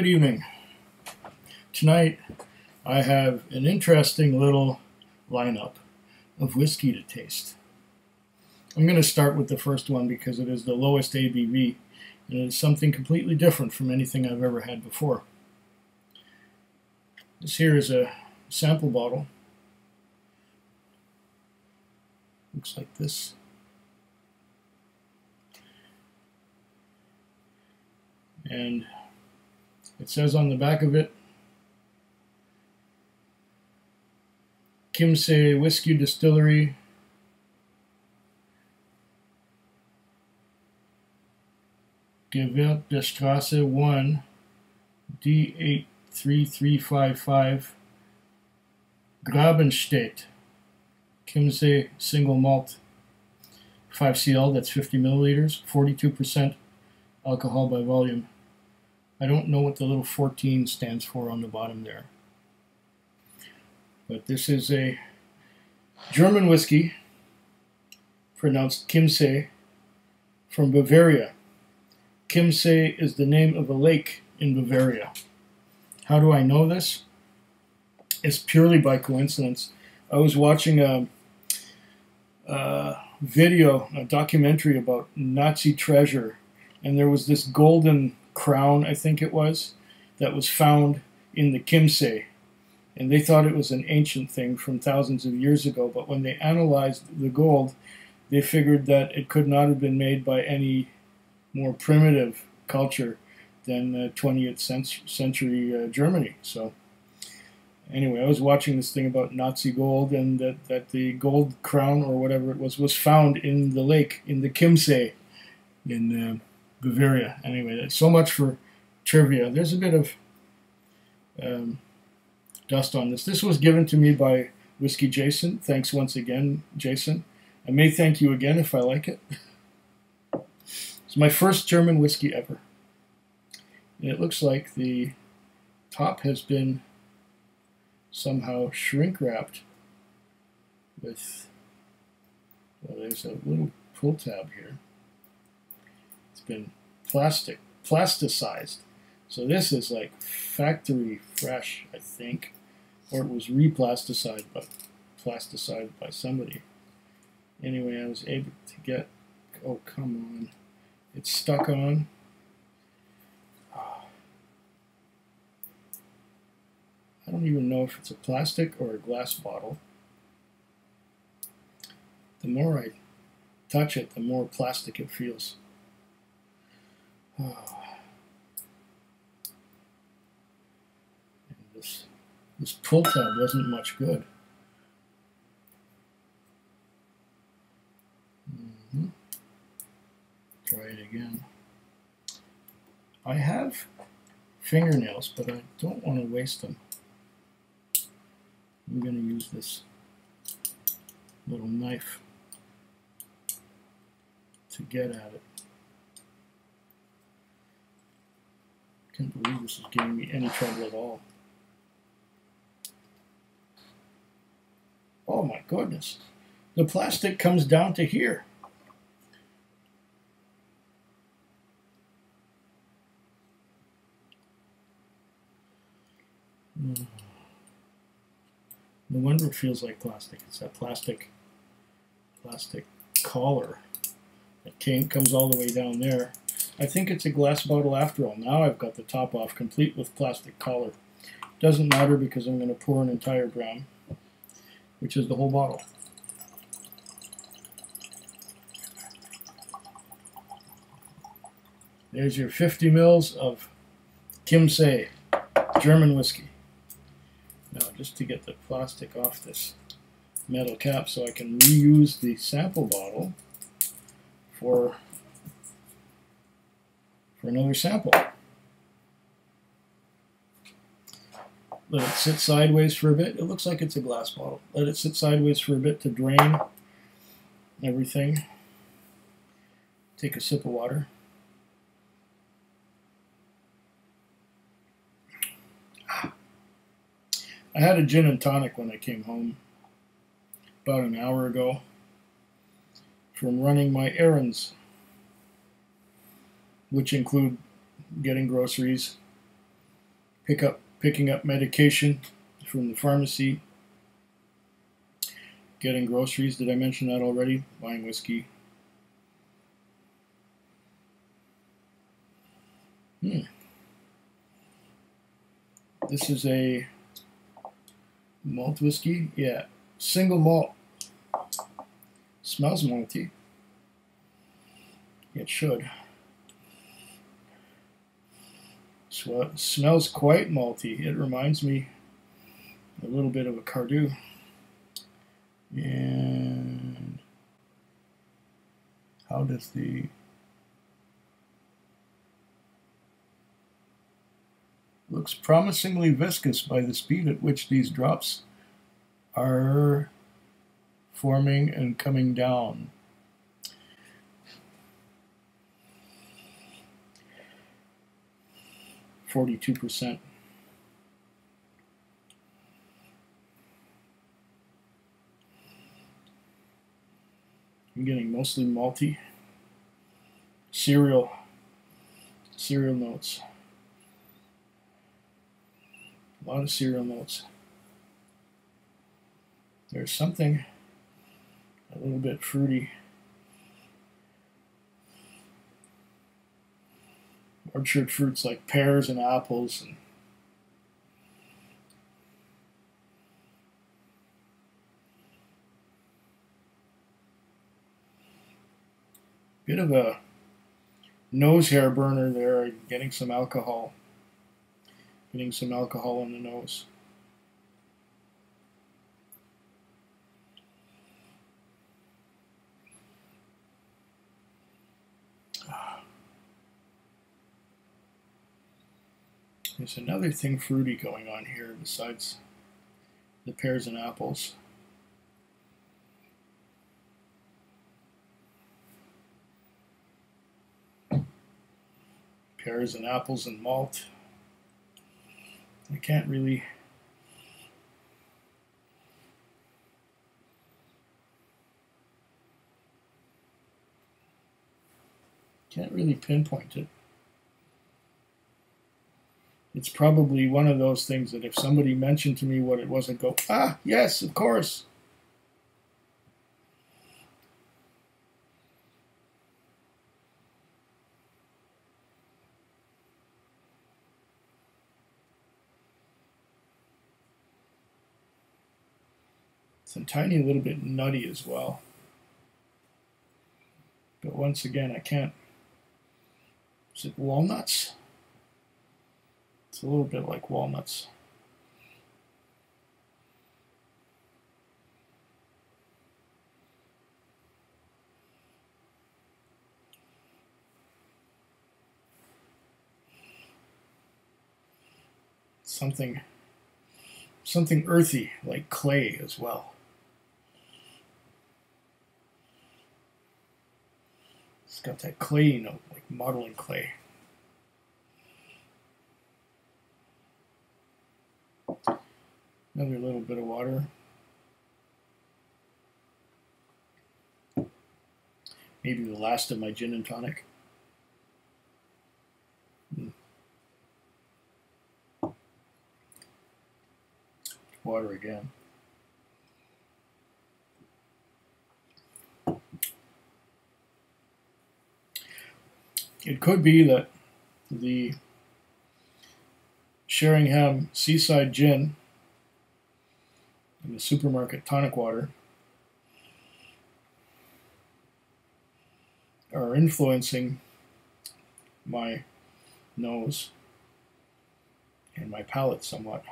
Good evening. Tonight I have an interesting little lineup of whiskey to taste. I'm going to start with the first one because it is the lowest ABV and it is something completely different from anything I've ever had before. This here is a sample bottle. Looks like this. And it says on the back of it, Kymsee Whiskey Distillery, Gewirth der Straße 1, D83355, Grabenstätt, Kymsee Single Malt 5CL, that's 50 milliliters, 42% alcohol by volume. I don't know what the little 14 stands for on the bottom there. But this is a German whiskey, pronounced Chiemsee, from Bavaria. Chiemsee is the name of a lake in Bavaria. How do I know this? It's purely by coincidence. I was watching a, a video, a documentary about Nazi treasure, and there was this golden crown, I think it was, that was found in the Chiemsee. And they thought it was an ancient thing from thousands of years ago, but when they analyzed the gold, they figured that it could not have been made by any more primitive culture than uh, 20th century uh, Germany. So, anyway, I was watching this thing about Nazi gold and that, that the gold crown or whatever it was was found in the lake in the Chiemsee in uh, Bavaria. Anyway, so much for trivia. There's a bit of um, dust on this. This was given to me by Whiskey Jason. Thanks once again, Jason. I may thank you again if I like it. it's my first German whiskey ever. And it looks like the top has been somehow shrink wrapped with, well, there's a little pull tab here been plastic, plasticized. So this is like factory fresh, I think, or it was replasticized, but plasticized by somebody. Anyway, I was able to get. Oh come on! It's stuck on. Ah. I don't even know if it's a plastic or a glass bottle. The more I touch it, the more plastic it feels. this, this pull tab wasn't much good. Mm -hmm. Try it again. I have fingernails, but I don't want to waste them. I'm going to use this little knife to get at it. Can't believe this is giving me any trouble at all. Oh my goodness. The plastic comes down to here. Hmm. No wonder it feels like plastic. It's that plastic plastic collar that came, comes all the way down there. I think it's a glass bottle after all. Now I've got the top off, complete with plastic collar. Doesn't matter because I'm going to pour an entire dram, which is the whole bottle. There's your 50 mils of Chiemsee German whiskey. Now, just to get the plastic off this metal cap so I can reuse the sample bottle for for another sample. Let it sit sideways for a bit. It looks like it's a glass bottle. Let it sit sideways for a bit to drain everything. Take a sip of water. Ah. I had a gin and tonic when I came home about an hour ago from running my errands which include getting groceries, pick up picking up medication from the pharmacy, getting groceries. Did I mention that already? Buying whiskey. Hmm. This is a malt whiskey. Yeah, single malt. Smells malty. It should. Smells quite malty. It reminds me a little bit of a Cardhu. And how does the looks promisingly viscous by the speed at which these drops are forming and coming down. Forty-two percent. I'm getting mostly malty. Cereal. Cereal notes. A lot of cereal notes. There's something a little bit fruity. Orchard fruits like pears and apples and bit of a nose hair burner there, getting some alcohol getting some alcohol in the nose. There's another thing fruity going on here besides the pears and apples. Pears and apples and malt. I can't really can't really pinpoint it. It's probably one of those things that if somebody mentioned to me what it was, I'd go, ah, yes, of course. Some tiny little bit nutty as well. But once again, I can't. Is it walnuts? It's a little bit like walnuts. Something something earthy like clay as well. It's got that clay note, like modeling clay. Another little bit of water. Maybe the last of my gin and tonic. Hmm. Water again. It could be that the Sheringham Seaside Gin the supermarket tonic water are influencing my nose and my palate somewhat.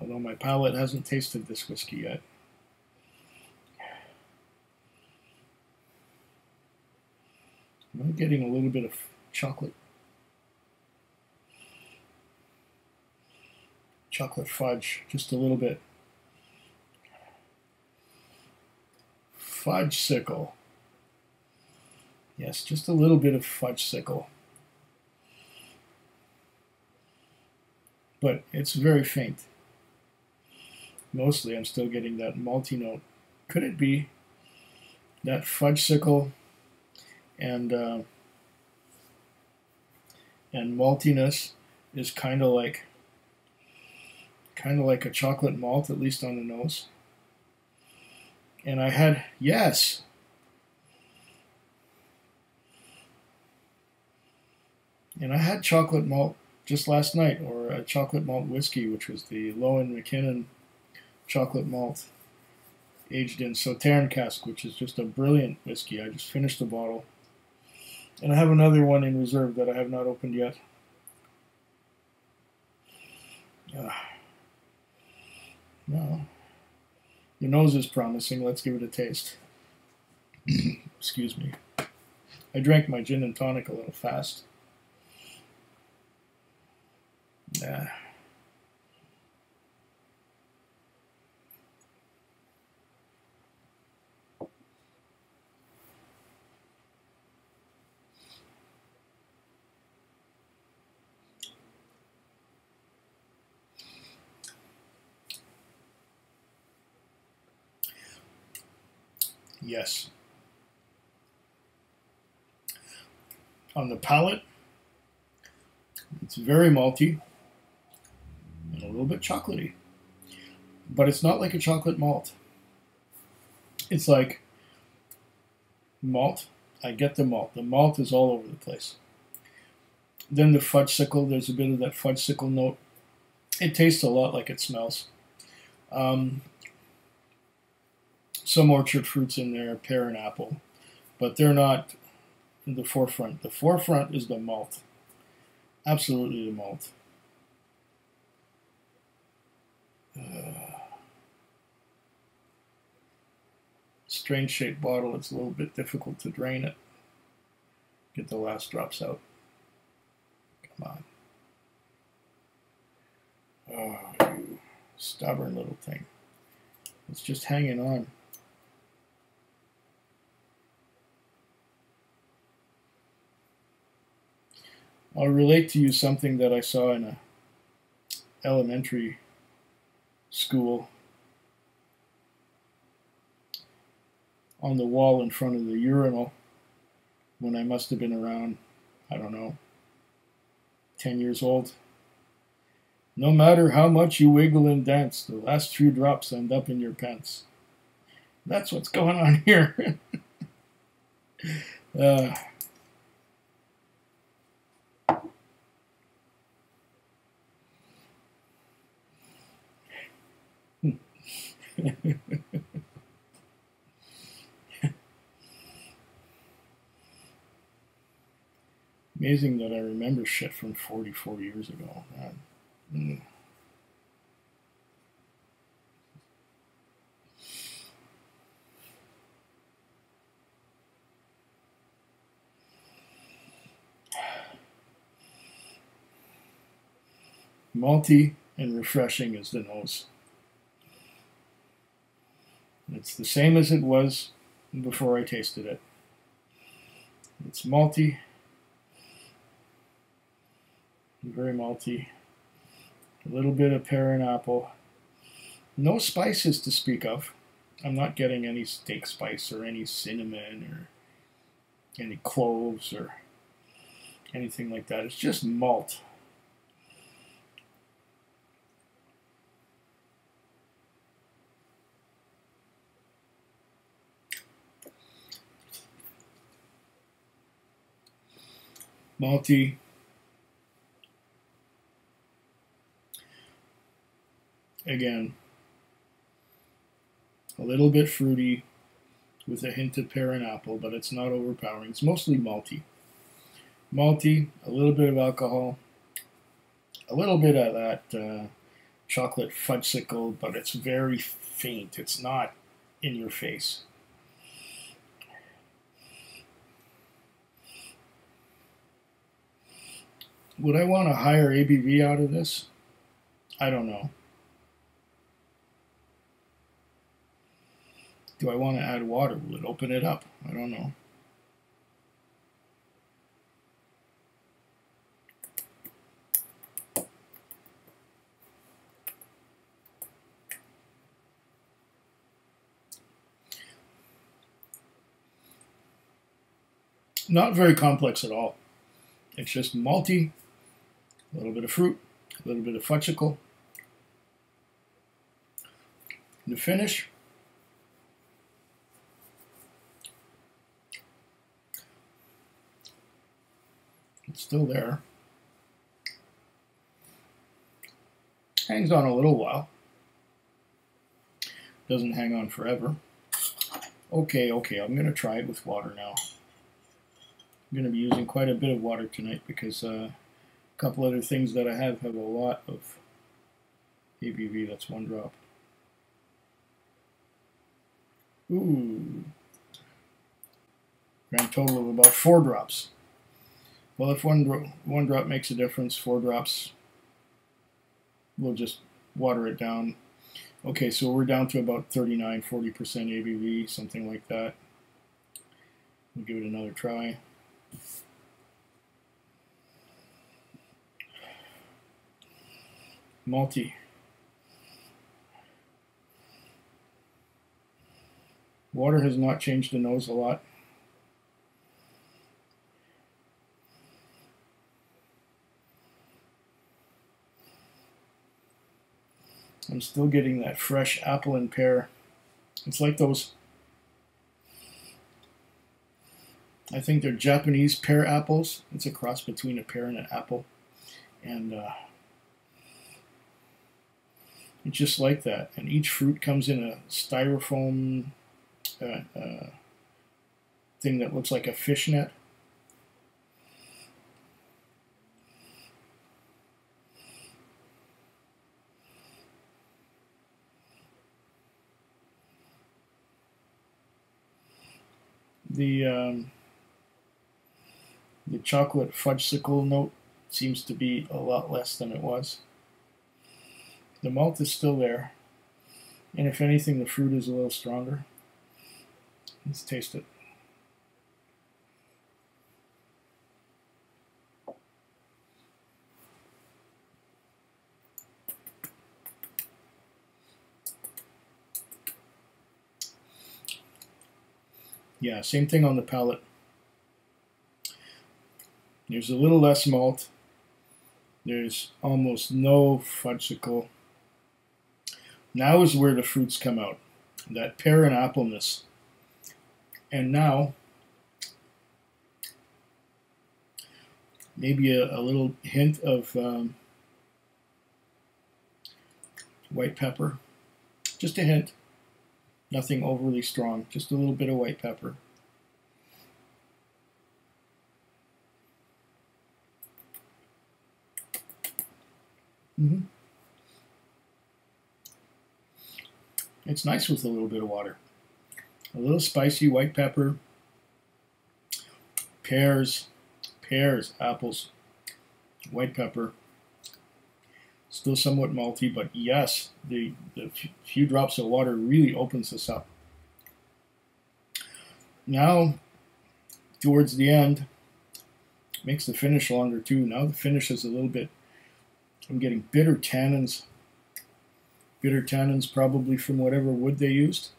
Although my palate hasn't tasted this whiskey yet. I'm getting a little bit of chocolate. Chocolate fudge, just a little bit. Fudge sickle. Yes, just a little bit of fudge sickle. But it's very faint. Mostly I'm still getting that malty note. Could it be that fudge sickle and uh, and maltiness is kind of like kind of like a chocolate malt, at least on the nose. And I had yes. And I had chocolate malt just last night, or a chocolate malt whiskey, which was the Lohin McKinnon chocolate malt aged in Sauterne cask, which is just a brilliant whiskey. I just finished the bottle. And I have another one in reserve that I have not opened yet. Uh, well, your nose is promising. Let's give it a taste. Excuse me. I drank my gin and tonic a little fast. Nah. Yes. On the palate, it's very malty and a little bit chocolatey. But it's not like a chocolate malt. It's like malt. I get the malt. The malt is all over the place. Then the fudgesicle, there's a bit of that fudgesicle note. It tastes a lot like it smells. Um, some orchard fruits in there, pear and apple, but they're not in the forefront. The forefront is the malt. Absolutely the malt. Uh, strange shaped bottle, it's a little bit difficult to drain it. Get the last drops out. Come on. Oh, you stubborn little thing. It's just hanging on. I'll relate to you something that I saw in a elementary school on the wall in front of the urinal when I must have been around, I don't know, 10 years old. No matter how much you wiggle and dance, the last few drops end up in your pants. That's what's going on here. uh, Amazing that I remember shit from 44 years ago. Mm. Malty and refreshing as the nose. It's the same as it was before I tasted it. It's malty, very malty. A little bit of pear and apple. No spices to speak of. I'm not getting any steak spice or any cinnamon or any cloves or anything like that. It's just malt. Malty. Again, a little bit fruity with a hint of pear and apple, but it's not overpowering. It's mostly malty. Malty, a little bit of alcohol, a little bit of that uh, chocolate fudgesicle, but it's very faint. It's not in your face. Would I want a higher ABV out of this? I don't know. Do I want to add water? Will it open it up? I don't know. Not very complex at all. It's just malty A little bit of fruit, a little bit of fudgicle. The finish, it's still there. Hangs on a little while. Doesn't hang on forever. Okay, okay, I'm going to try it with water now. I'm going to be using quite a bit of water tonight because uh, couple other things that I have have a lot of ABV. That's one drop. Ooh. Grand total of about four drops. Well, if one, dro one drop makes a difference, four drops, we'll just water it down. Okay, so we're down to about 39, 40% ABV, something like that. We'll give it another try. Malty. Water has not changed the nose a lot. I'm still getting that fresh apple and pear. It's like those, I think they're Japanese pear apples. It's a cross between a pear and an apple. And uh, it's just like that. And each fruit comes in a styrofoam uh, uh, thing that looks like a fishnet. The um, the chocolate fudgesicle note seems to be a lot less than it was. The malt is still there, and if anything, the fruit is a little stronger. Let's taste it. Yeah, same thing on the palate. There's a little less malt. There's almost no fudgesicle. Now is where the fruits come out. That pear and appleness. And now, maybe a, a little hint of um, white pepper. Just a hint. Nothing overly strong, just a little bit of white pepper. Mm -hmm. It's nice with a little bit of water. A little spicy white pepper, pears, pears, apples, white pepper. Still somewhat malty, but yes, the, the few drops of water really opens this up. Now, towards the end, makes the finish longer too. Now the finish is a little bit, I'm getting bitter tannins. Bitter tannins probably from whatever wood they used.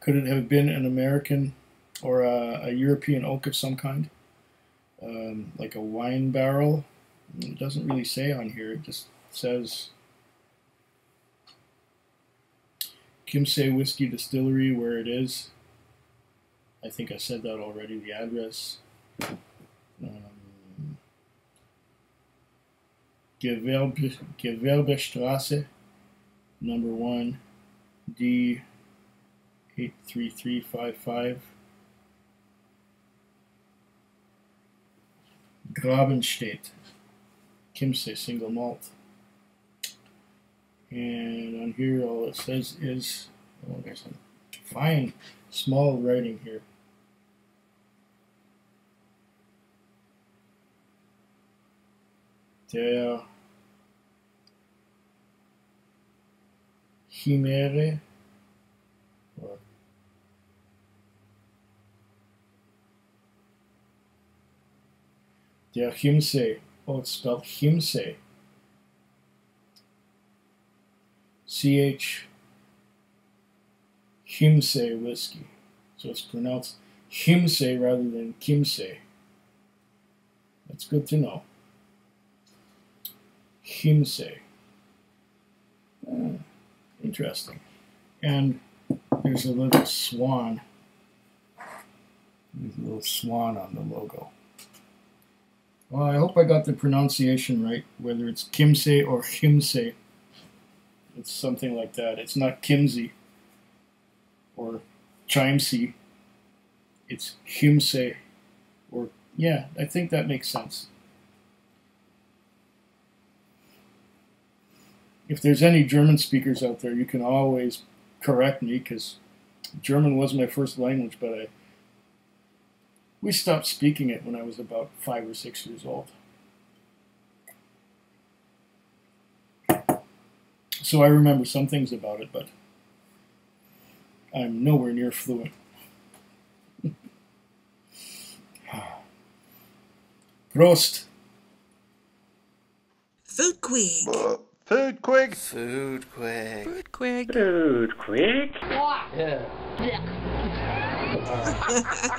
Could it have been an American or a, a European oak of some kind? Um, like a wine barrel? It doesn't really say on here. It just says Kymsee Whiskey Distillery, where it is. I think I said that already, the address. Um, Gewerbe, number 1, D 83355. Grabenstätt, Kymsee single malt. And on here, all it says is, oh, there's some fine small writing here. Der Chimere or Der Chiemsee, oh, it's spelled Chiemsee. CH Kimsey whiskey. So it's pronounced Kimsey rather than Kimsey. That's good to know. Himse. Uh, interesting. And there's a little swan. There's a little swan on the logo. Well, I hope I got the pronunciation right, whether it's Kimse or Himse. It's something like that. It's not Kimsey or Chimsey. It's Himse. Or, yeah, I think that makes sense. If there's any German speakers out there, you can always correct me because German was my first language, but I we stopped speaking it when I was about five or six years old. So I remember some things about it, but I'm nowhere near fluent. Prost! Food Quig. Uh, food quick. Food quick. Food quick. Food quick. Yeah. Yeah.